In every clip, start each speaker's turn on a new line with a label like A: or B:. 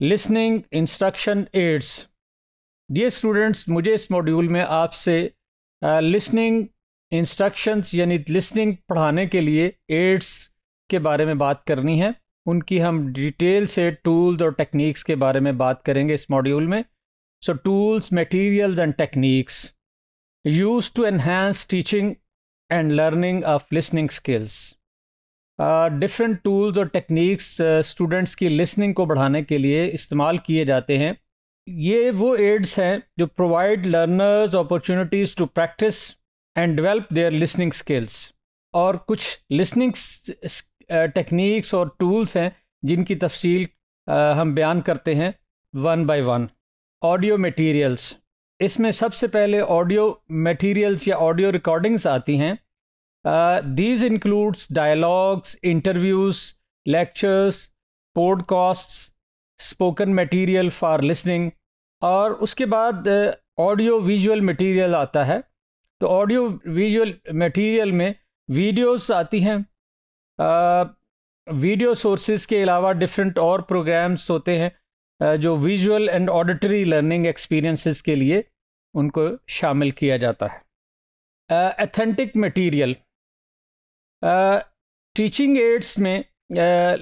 A: Listening instruction aids ये students मुझे इस मॉड्यूल में आपसे लिसनिंग इंस्ट्रक्शंस यानी लिसनिंग पढ़ाने के लिए एड्स के बारे में बात करनी है। उनकी हम डिटेल से टूल्स और टेक्निक्स के बारे में बात करेंगे इस मॉड्यूल में। So tools materials and techniques use to enhance teaching and learning of listening skills different tools और टेक्निक्स स्टूडेंट्स की लिसनिंग को बढ़ाने के लिए इस्तेमाल किए जाते हैं। ये वो एड्स हैं जो provide learners opportunities to practise and develop their listening skills और कुछ लिसनिंग टेक्निक्स और टूल्स हैं जिनकी तफसील हम बयान करते हैं one by one audio materials इसमें सबसे पहले ऑडियो मटेरियल्स या ऑडियो रिकॉर्डिंग्स आती हैं। These includes dialogues interviews lectures podcasts spoken material for listening और उसके बाद ऑडियो विजुअल मटेरियल आता है। तो ऑडियो विजुअल मटेरियल में वीडियोस आती हैं। वीडियो सोर्सेज के अलावा डिफरेंट और प्रोग्राम्स होते हैं जो visual and auditory learning experiences के लिए उनको शामिल किया जाता है। एथेंटिक मटेरियल टीचिंग एड्स में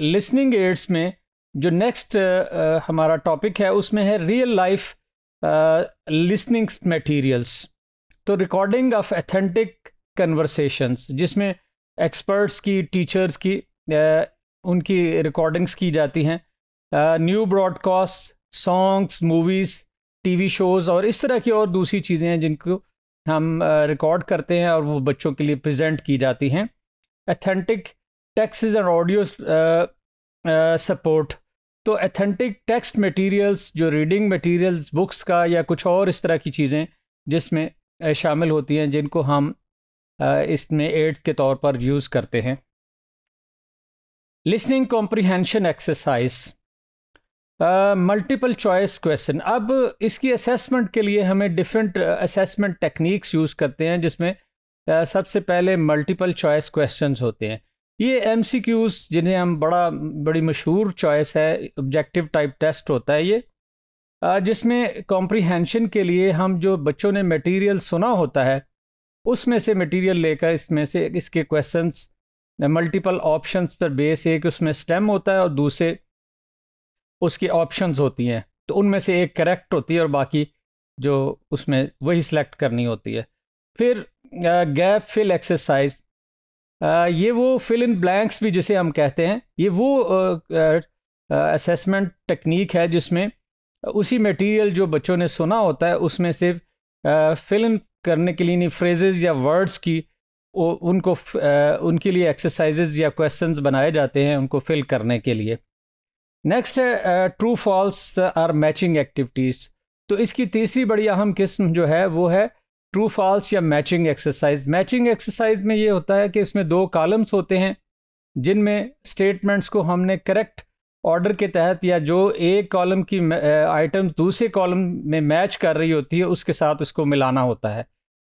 A: लिसनिंग एड्स में जो नेक्स्ट हमारा टॉपिक है उसमें है रियल लाइफ लिसनिंग मटेरियल्स तो रिकॉर्डिंग ऑफ़ एथेंटिक कन्वर्सेशंस जिसमें एक्सपर्ट्स की टीचर्स की uh, उनकी रिकॉर्डिंग्स की जाती हैं। New broadcast songs movies TV shows और इस तरह की और दूसरी चीज़ें हैं जिनको हम रिकॉर्ड करते हैं और वो बच्चों के लिए प्रेजेंट की जाती हैं। Authentic texts and audio support तो अथेंटिक टेक्स्ट मटेरियल्स जो रीडिंग मटेरियल्स बुक्स का या कुछ और इस तरह की चीज़ें जिसमें शामिल होती हैं, जिनको हम इसमें एड्स के तौर पर यूज़ करते हैं। Listening comprehension exercise multiple choice question अब इसकी असेसमेंट के लिए हमें डिफरेंट असेसमेंट टेक्निक्स यूज़ करते हैं, जिसमें सबसे पहले मल्टीपल चॉइस क्वेश्चंस होते हैं। ये एम सी क्यूज़ जिन्हें हम बड़ा, बड़ी मशहूर चॉइस है ऑब्जेक्टिव टाइप टेस्ट होता है ये। जिसमें कॉम्प्रीहेंशन के लिए हम जो बच्चों ने मटेरियल सुना होता है, उसमें से मटेरियल लेकर इसमें से इसके क्वेश्चंस मल्टीपल ऑप्शंस पर बेस एक उसमें स्टेम होता है और दूसरे उसकी ऑप्शंस होती हैं। तो उनमें से एक करेक्ट होती है और बाकी जो उसमें वही सिलेक्ट करनी होती है। फिर गैप फिल एक्सरसाइज। ये वो फिल इन ब्लैंक्स भी जिसे हम कहते हैं, ये वो असेसमेंट टेक्निक है जिसमें उसी मटेरियल जो बच्चों ने सुना होता है, उसमें से फिल इन करने के लिए नहीं फ्रेजेस या वर्ड्स की उनको उनके लिए एक्सरसाइजेज या क्वेश्चंस बनाए जाते हैं उनको फिल करने के लिए। नेक्स्ट है true false or matching activities तो इसकी तीसरी बड़ी अहम किस्म जो है, वो है ट्रू फॉल्स या मैचिंग एक्सरसाइज। मैचिंग एक्सरसाइज में ये होता है कि इसमें दो कॉलम्स होते हैं, जिनमें स्टेटमेंट्स को हमने करेक्ट ऑर्डर के तहत या जो एक कॉलम की आइटम दूसरे कॉलम में मैच कर रही होती है, उसके साथ उसको मिलाना होता है।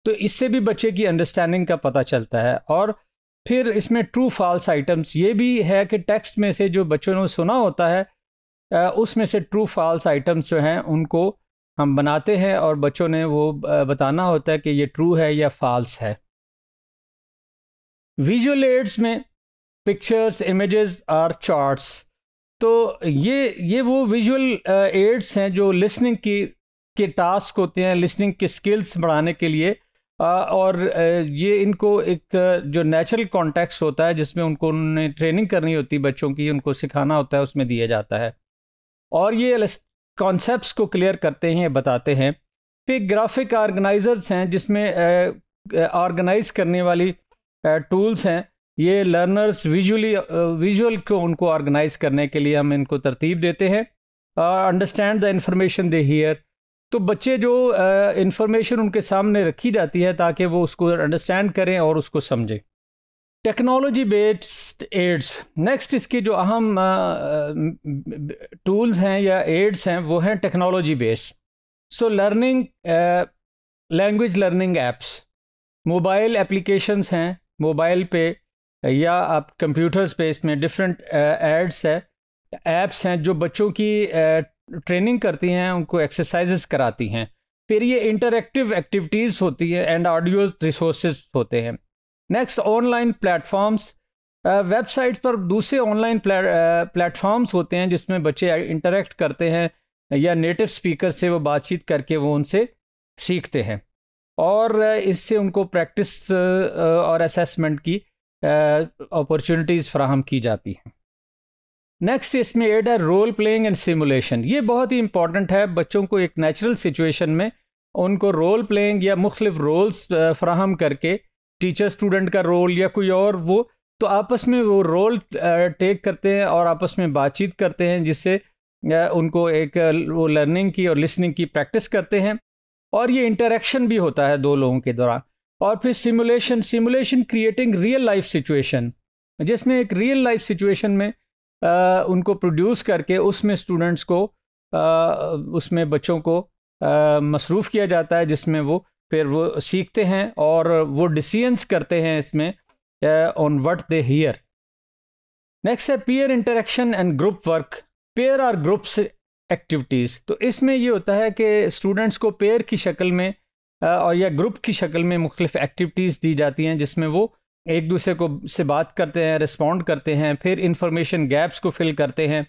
A: तो इससे भी बच्चे की अंडरस्टैंडिंग का पता चलता है। और फिर इसमें ट्रू फॉल्स आइटम्स ये भी है कि टेक्स्ट में से जो बच्चों ने सुना होता है उसमें से ट्रू फॉल्स आइटम्स जो हैं, उनको हम बनाते हैं और बच्चों ने वो बताना होता है कि ये ट्रू है या फॉल्स है। विजुअल एड्स में पिक्चर्स इमेजेस और चार्ट्स तो ये ये वो विजुअल एड्स हैं जो लिसनिंग की, के टास्क होते हैं लिसनिंग के स्किल्स बढ़ाने के लिए। और ये इनको एक, जो नेचुरल कॉन्टेक्स्ट होता है, जिसमें उनको उन्होंने ट्रेनिंग करनी होती है बच्चों की, उनको सिखाना होता है, उसमें दिया जाता है। और ये कॉन्सेप्ट्स को क्लियर करते हैं, बताते हैं। फिर ग्राफिक ऑर्गेनाइजर्स हैं, जिसमें ऑर्गेनाइज करने वाली टूल्स हैं। ये लर्नर्स विजुअली विजुअल को उनको ऑर्गेनाइज करने के लिए हम इनको तरतीब देते हैं। और understand the information they hear तो बच्चे जो इंफॉर्मेशन उनके सामने रखी जाती है ताकि वो उसको अंडरस्टैंड करें और उसको समझें। Technology based ads. नेक्स्ट इसके जो अहम टूल्स हैं या एड्स हैं, वो हैं technology based. So learning language learning apps mobile applications हैं मोबाइल पे या आप कंप्यूटर्स पे इसमें डिफरेंट एड्स है। ऐप्स हैं जो बच्चों की ट्रेनिंग करती हैं, उनको एक्सरसाइजेस कराती हैं। फिर ये इंटरेक्टिव एक्टिविटीज़ होती है एंड ऑडियो रिसोर्स होते हैं। नेक्स्ट ऑनलाइन प्लेटफॉर्म्स वेबसाइट पर दूसरे ऑनलाइन प्लेटफॉर्म्स होते हैं जिसमें बच्चे इंटरेक्ट करते हैं या नेटिव स्पीकर से वो बातचीत करके वो उनसे सीखते हैं। और इससे उनको प्रैक्टिस और असेसमेंट की अपॉर्चुनिटीज़ फ्राहम की जाती हैं नेक्स्ट इसमें एड है रोल प्लेइंग एंड सिमुलेशन ये बहुत ही इंपॉर्टेंट है, बच्चों को एक नेचुरल सिचुएशन में उनको रोल प्लेइंग या मुख्तलिफ़ रोल्स फ्राहम करके टीचर स्टूडेंट का रोल या कोई और वो तो आपस में वो रोल टेक करते हैं और आपस में बातचीत करते हैं जिससे उनको एक वो लर्निंग की और लिसनिंग की प्रैक्टिस करते हैं। और ये इंटरेक्शन भी होता है दो लोगों के दौरान। और फिर simulation simulation creating real life situation जिसमें एक रियल लाइफ सिचुएशन में आ, उनको प्रोड्यूस करके उसमें स्टूडेंट्स को आ, उसमें बच्चों को मसरूफ़ किया जाता है जिसमें वो फिर वो सीखते हैं और वो डिसीजंस करते हैं इसमें on what they hear next है peer interaction and group work pair or groups activities तो इसमें ये होता है कि स्टूडेंट्स को पेयर की शक्ल में और या ग्रुप की शक्ल में मुख्तलिफ़ एक्टिविटीज़ दी जाती हैं, जिसमें वो एक दूसरे को से बात करते हैं रिस्पॉन्ड करते हैं, फिर इंफॉर्मेशन गैप्स को फिल करते हैं,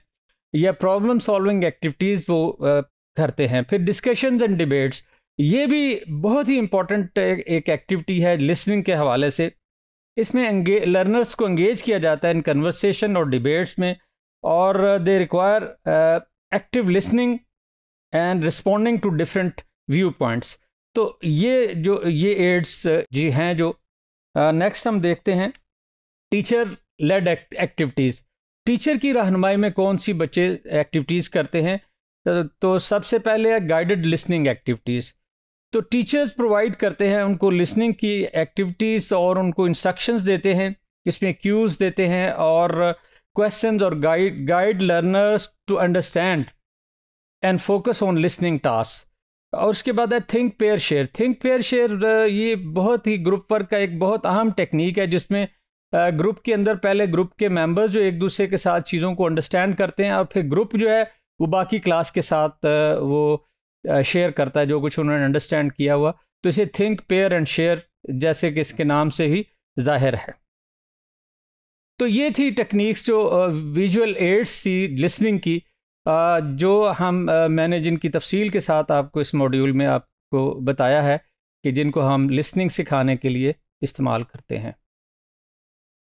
A: या प्रॉब्लम सॉल्विंग एक्टिविटीज़ वो करते हैं, फिर डिस्कशंस एंड डिबेट्स ये भी बहुत ही इंपॉर्टेंट एक एक्टिविटी है लिसनिंग के हवाले से। इसमें लर्नर्स को इंगेज किया जाता है इन कन्वर्सेशन और डिबेट्स में और they require active listening and responding to different view points तो ये जो ये एड्स जी हैं जो नेक्स्ट हम देखते हैं टीचर लेड एक्टिविटीज़ टीचर की रहनमाई में कौन सी बच्चे एक्टिविटीज़ करते हैं? तो, तो सबसे पहले है गाइडेड लिसनिंग एक्टिविटीज़ तो टीचर्स प्रोवाइड करते हैं, उनको लिसनिंग की एक्टिविटीज़ और उनको इंस्ट्रक्शंस देते हैं, इसमें क्यूज़ देते हैं और क्वेश्चंस और guide guide learners to understand and focus on listening task और उसके बाद है think pair share think pair share ये बहुत ही ग्रुप वर्क का एक बहुत अहम टेक्निक है, जिसमें ग्रुप के अंदर पहले ग्रुप के मेंबर्स जो एक दूसरे के साथ चीज़ों को अंडरस्टैंड करते हैं और फिर ग्रुप जो है, वो बाकी क्लास के साथ वो शेयर करता है, जो कुछ उन्होंने अंडरस्टैंड किया हुआ। तो इसे थिंक पेयर एंड शेयर जैसे कि इसके नाम से ही ज़ाहिर है। तो ये थी टेक्निक्स जो विजुअल एड्स थी लिसनिंग की। जो हम मैंने जिनकी तफसील के साथ आपको इस मॉड्यूल में आपको बताया है कि जिनको हम लिसनिंग सिखाने के लिए इस्तेमाल करते हैं।